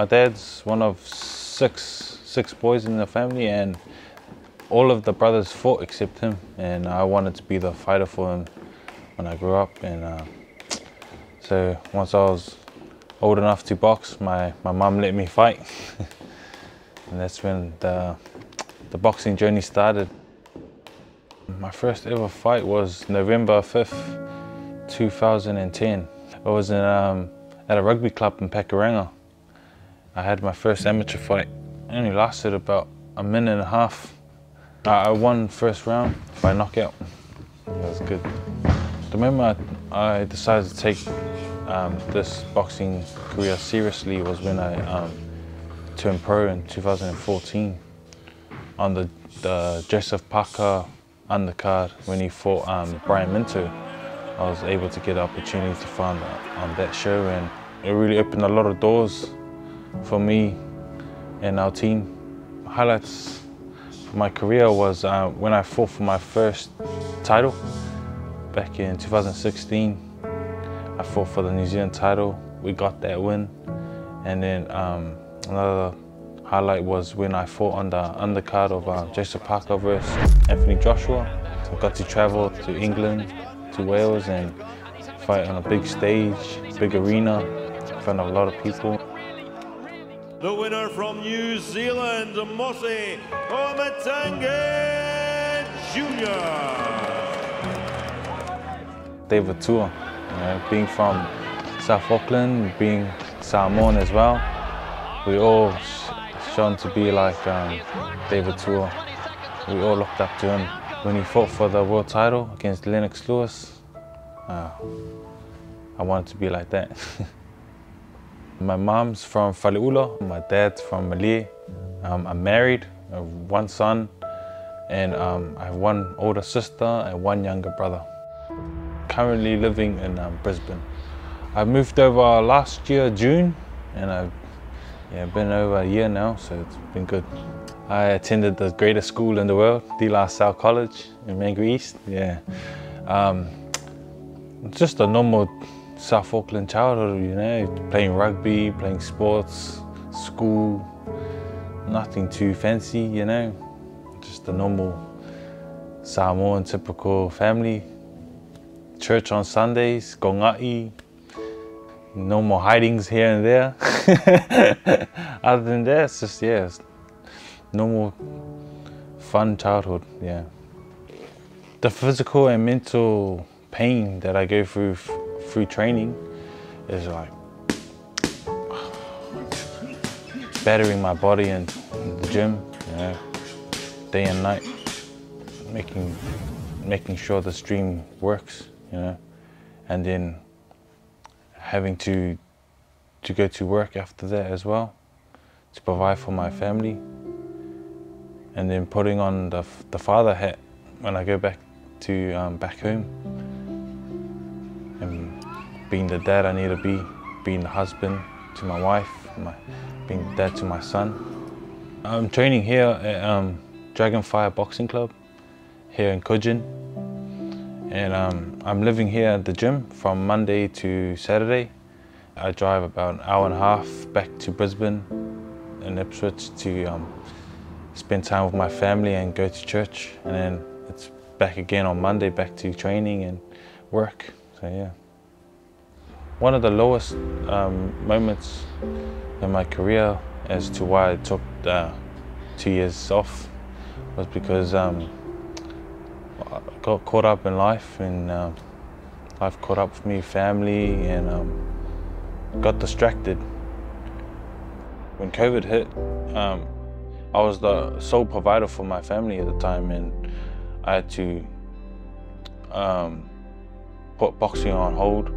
My dad's one of six six boys in the family and all of the brothers fought except him and I wanted to be the fighter for him when I grew up and uh, so once I was old enough to box my, my mum let me fight and that's when the, the boxing journey started. My first ever fight was November 5th, 2010. I was in, um, at a rugby club in Pakuranga. I had my first amateur fight. It only lasted about a minute and a half. I won first round by knockout. That was good. The moment I, decided to take um, this boxing career seriously was when I um, turned pro in 2014 on the, the Joseph Parker undercard when he fought um, Brian Minto. I was able to get the opportunity to fight on that show and it really opened a lot of doors for me and our team. Highlights for my career was uh, when I fought for my first title back in 2016. I fought for the New Zealand title. We got that win. And then um, another highlight was when I fought on the undercard of uh, Joseph Parker versus Anthony Joshua. I got to travel to England, to Wales and fight on a big stage, big arena, in front of a lot of people. The winner from New Zealand, Mose Auimatagi Jr. David Tua, being from South Auckland, being Samoan as well, we all shown to be like um, David Tua. We all looked up to him. When he fought for the world title against Lennox Lewis, uh, I wanted to be like that. My mom's from Faleula, my dad's from Malie. Um, I'm married, I have one son, and um, I have one older sister and one younger brother. Currently living in um, Brisbane. I moved over last year, June, and I've yeah, been over a year now, so it's been good. I attended the greatest school in the world, De La Salle College in Mangere East. Yeah, um, just a normal South Auckland childhood, you know, playing rugby, playing sports, school, nothing too fancy, you know, just a normal Samoan typical family. Church on Sundays, gongai, no more hidings here and there. Other than that, it's just, yeah, it's normal fun childhood, yeah. The physical and mental pain that I go through through training is like battering my body in, in the gym, you know, day and night, making making sure the stream works, you know, and then having to to go to work after that as well to provide for my family. And then putting on the, the father hat when I go back to um, back home. And being the dad I need to be, being the husband to my wife, my, being the dad to my son. I'm training here at um, Dragonfire Boxing Club here in Coogin. And um, I'm living here at the gym from Monday to Saturday. I drive about an hour and a half back to Brisbane and Ipswich to um, spend time with my family and go to church. And then it's back again on Monday, back to training and work. So yeah. One of the lowest um, moments in my career as to why I took uh, two years off was because um, I got caught up in life and uh, life caught up with me, family, and um, got distracted. When COVID hit, um, I was the sole provider for my family at the time and I had to um, put boxing on hold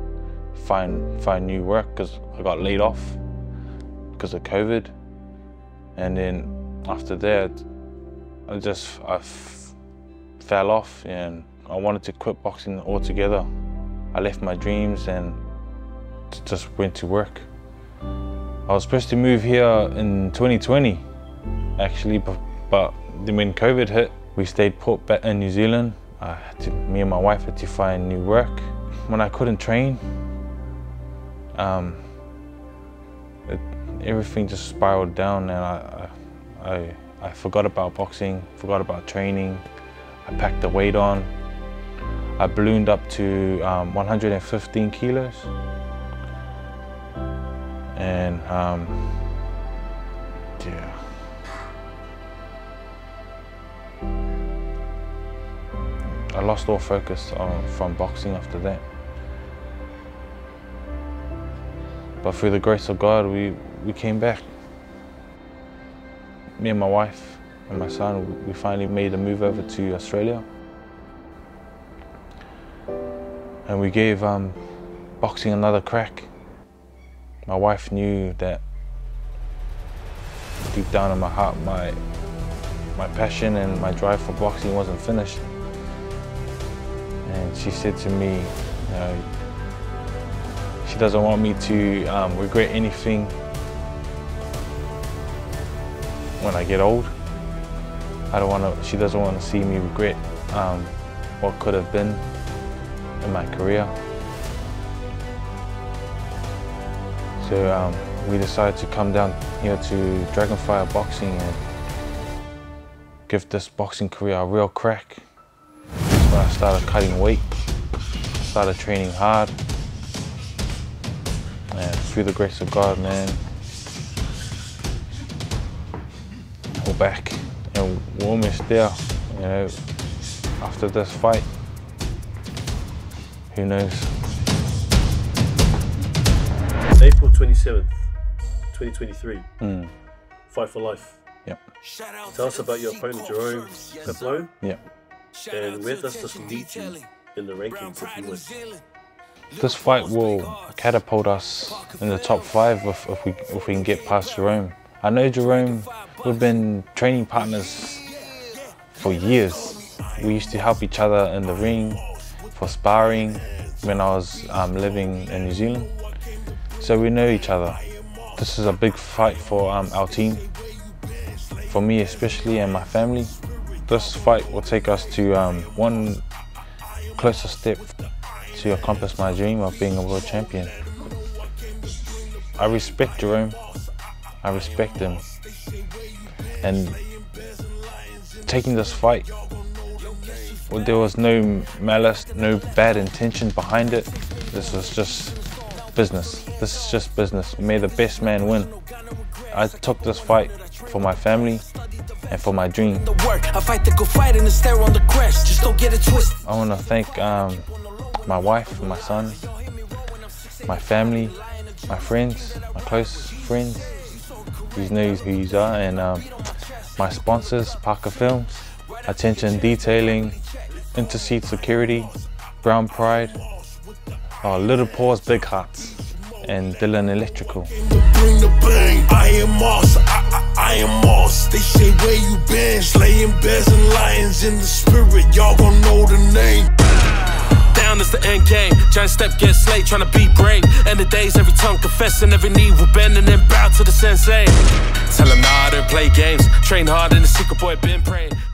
find find new work because I got laid off because of COVID. And then after that, I just I fell off and I wanted to quit boxing altogether. I left my dreams and just went to work. I was supposed to move here in 2020, actually, but, but when COVID hit, we stayed put back in New Zealand. To, me and my wife had to find new work. When I couldn't train, um, it, everything just spiraled down, and I, I, I forgot about boxing, forgot about training. I packed the weight on. I ballooned up to um, 115 kilos, and um, yeah. I lost all focus on, from boxing after that. But through the grace of God, we, we came back. Me and my wife and my son, we finally made a move over to Australia. And we gave um, boxing another crack. My wife knew that deep down in my heart, my, my passion and my drive for boxing wasn't finished. And she said to me, you know, she doesn't want me to um, regret anything when I get old. I don't want to, she doesn't want to see me regret um, what could have been in my career. So um, we decided to come down here to Dragonfire Boxing and give this boxing career a real crack. That's when I started cutting weight, started training hard, through the grace of God, man, we're back and we're almost there, you know, after this fight. Who knows? April 27th, 2023. Mm. Fight for life. Yep. Tell us about your opponent, Jerome Pampellone, Yep. and where does this lead you in the rankings if you win? This fight will catapult us in the top five if, if we if we can get past Jerome. I know Jerome. We've been training partners for years. We used to help each other in the ring for sparring when I was um, living in New Zealand. So we know each other. This is a big fight for um, our team, for me especially and my family. This fight will take us to um, one closer step to accomplish my dream of being a world champion. I respect Jerome. I respect him. And taking this fight, well, there was no malice, no bad intention behind it. This was just business. This is just business. May the best man win. I took this fight for my family and for my dream. I fight the good fight and stare on the crest. Just don't get it twisted. I want to thank um, my wife, my son, my family, my friends, my close friends. You know who you are, and um, my sponsors, Parker Films, Attention Detailing, Interseat Security, Brown Pride, Little Paws Big Hearts, and Dylan Electrical. bring the bang. I am Moss, I, I, I am Moss. They say where you been, slaying bears and lions in the spirit. Giant step get slayed, trying to be brave. End of days, every tongue confessing, every knee will bend and then bow to the sensei. Tell him nah, I don't play games. Train hard in the secret boy, been praying. The